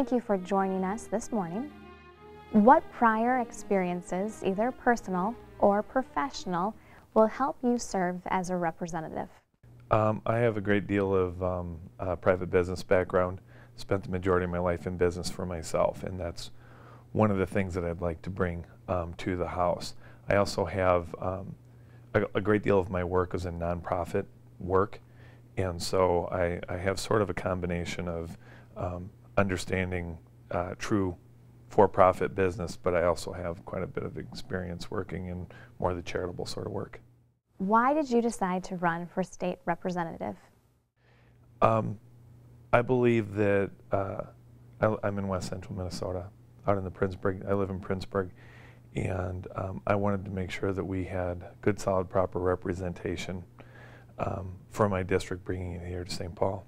Thank you for joining us this morning. What prior experiences, either personal or professional, will help you serve as a representative? Um, I have a great deal of um, uh, private business background. Spent the majority of my life in business for myself, and that's one of the things that I'd like to bring um, to the House. I also have um, a, a, great deal of my work is in nonprofit work, and so I, I have sort of a combination of um, understanding uh, true for-profit business, but I also have quite a bit of experience working in more of the charitable sort of work. Why did you decide to run for state representative? Um, I believe that uh, I, am in West Central Minnesota, out in the Prinsburg. I live in Prinsburg, and um, I wanted to make sure that we had good, solid, proper representation um, for my district, bringing it here to St. Paul.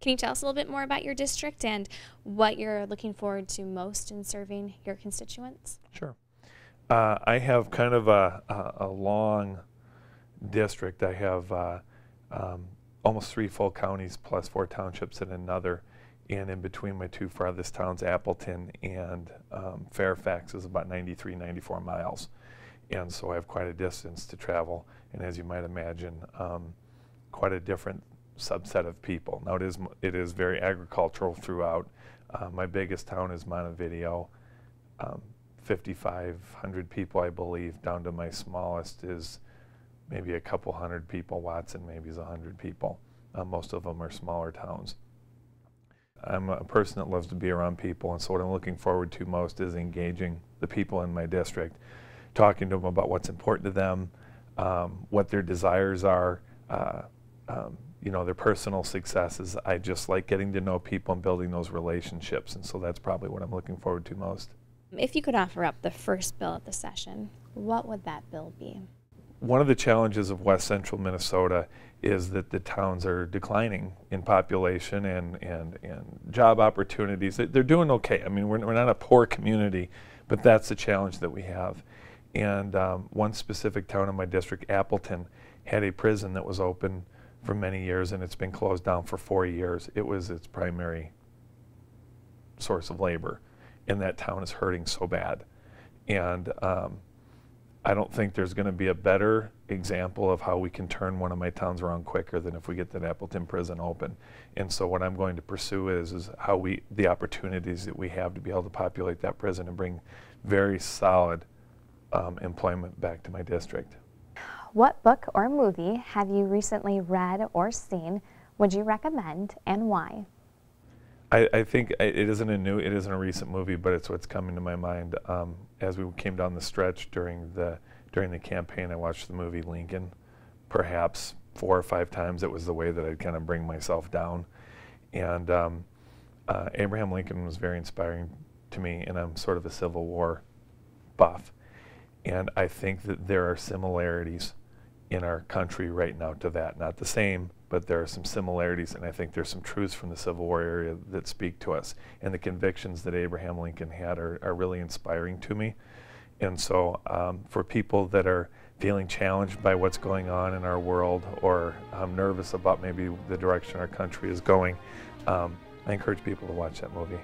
Can you tell us a little bit more about your district and what you're looking forward to most in serving your constituents? Sure. Uh, I have kind of a, a, a long district. I have uh, um, almost three full counties plus four townships and another. And in between my two farthest towns, Appleton and um, Fairfax, is about 93, 94 miles. And so I have quite a distance to travel. And as you might imagine, um, quite a different subset of people. Now it is it is very agricultural throughout. Uh, my biggest town is Montevideo, um, 5,500 people I believe. Down to my smallest is maybe a couple hundred people. Watson maybe is 100 people. Uh, most of them are smaller towns. I'm a person that loves to be around people, and so what I'm looking forward to most is engaging the people in my district, talking to them about what's important to them, um, what their desires are, uh, um, you know, their personal successes. I just like getting to know people and building those relationships, and so that's probably what I'm looking forward to most. If you could offer up the first bill at the session, what would that bill be? One of the challenges of west central Minnesota is that the towns are declining in population and, and, and job opportunities. They're doing okay. I mean, we're, we're not a poor community, but that's the challenge that we have. And um, one specific town in my district, Appleton, had a prison that was open for many years and it's been closed down for four years. It was its primary source of labor and that town is hurting so bad. And um, I don't think there's going to be a better example of how we can turn one of my towns around quicker than if we get that Appleton prison open. And so what I'm going to pursue is, is how we, the opportunities that we have to be able to populate that prison and bring very solid um, employment back to my district. What book or movie have you recently read or seen would you recommend and why? I, I think it isn't a new, it isn't a recent movie, but it's what's coming to my mind. Um, as we came down the stretch during the during the campaign, I watched the movie Lincoln, perhaps four or five times. It was the way that I'd kind of bring myself down, and um, uh, Abraham Lincoln was very inspiring to me, and I'm sort of a Civil War buff, and I think that there are similarities in our country right now to that. Not the same, but there are some similarities, and I think there's some truths from the Civil War area that speak to us. And the convictions that Abraham Lincoln had are, are really inspiring to me. And so, um, for people that are feeling challenged by what's going on in our world or um, nervous about maybe the direction our country is going, um, I encourage people to watch that movie.